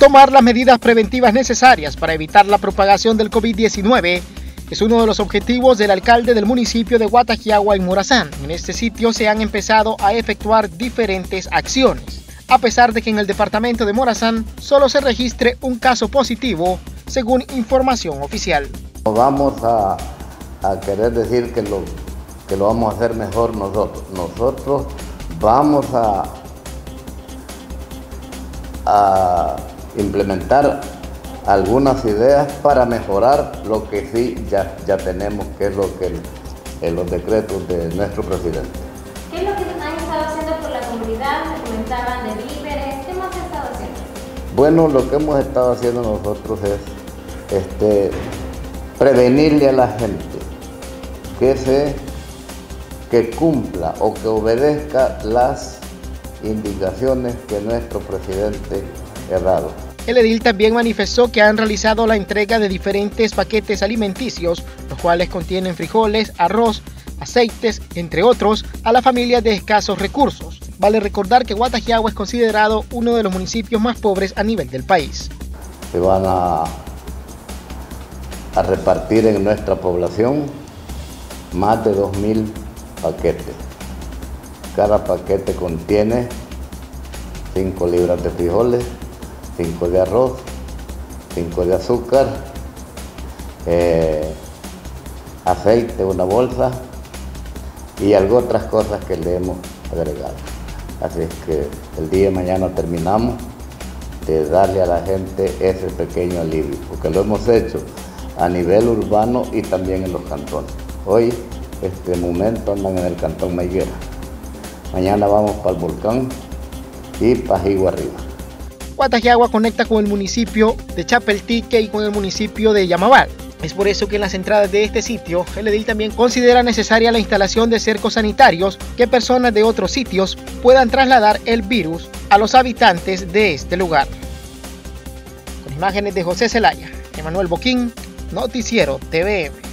Tomar las medidas preventivas necesarias para evitar la propagación del COVID-19 es uno de los objetivos del alcalde del municipio de Guatajiagua en Morazán. En este sitio se han empezado a efectuar diferentes acciones, a pesar de que en el departamento de Morazán solo se registre un caso positivo, según información oficial. Vamos a, querer decir que lo, que lo vamos a hacer mejor nosotros. Nosotros vamos a, a implementar algunas ideas para mejorar lo que sí ya, ya tenemos, que es lo que en los decretos de nuestro presidente. ¿Qué es lo que han estado haciendo por la comunidad? Me comentaban de víveres, ¿qué más han estado haciendo? Bueno, lo que hemos estado haciendo nosotros es este, prevenirle a la gente que se que cumpla o que obedezca las indicaciones que nuestro presidente El edil también manifestó que han realizado la entrega de diferentes paquetes alimenticios, los cuales contienen frijoles, arroz, aceites, entre otros, a la familia de escasos recursos. Vale recordar que Guatajiagua es considerado uno de los municipios más pobres a nivel del país. Se van a, a repartir en nuestra población más de 2.000 paquetes. Cada paquete contiene 5 libras de frijoles, 5 de arroz, 5 de azúcar, eh, aceite, una bolsa y algo otras cosas que le hemos agregado. Así es que el día de mañana terminamos de darle a la gente ese pequeño alivio, porque lo hemos hecho a nivel urbano y también en los cantones. Hoy, este momento, andan en el cantón Mayguera. Mañana vamos para el volcán y Pajigo arriba. Guatajiagua conecta con el municipio de Chapeltique y con el municipio de Yamabal. Es por eso que en las entradas de este sitio, el edil también considera necesaria la instalación de cercos sanitarios que personas de otros sitios puedan trasladar el virus a los habitantes de este lugar. Con imágenes de José Zelaya, Emanuel Boquín, Noticiero TVM.